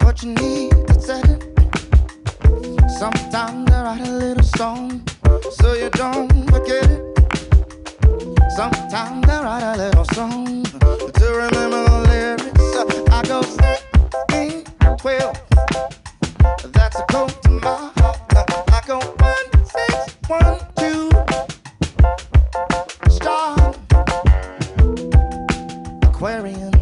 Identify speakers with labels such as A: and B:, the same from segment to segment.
A: what you need, that's it. Sometimes I write a little song so you don't forget it. Sometimes I write a little song to remember the lyrics. I go 16, 12. That's a code to my heart. I go one, six, one, two. Star. Aquarian.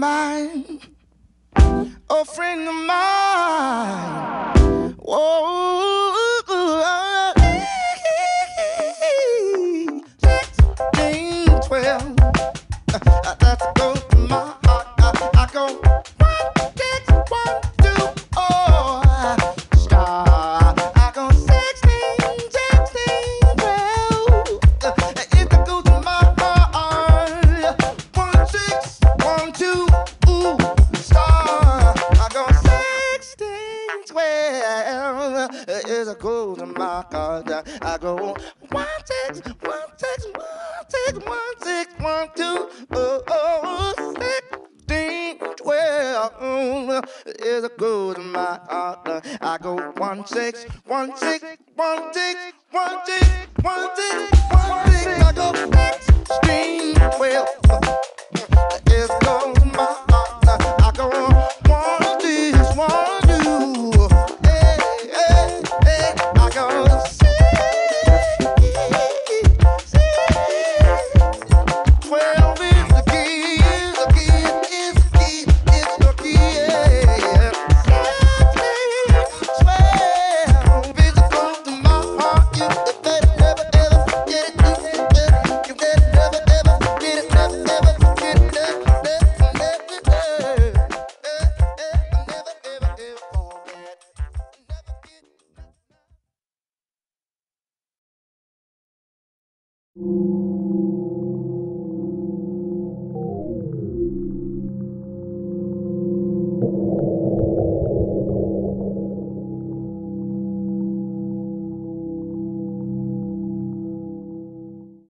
A: mind. A friend of mine. 12. It's a cool to my heart. I go one, six, one, six, one, six, one, six, one, two, oh, oh, 16, 12. It's a cool to my heart. I go one, six, one, six, one, six, one, six,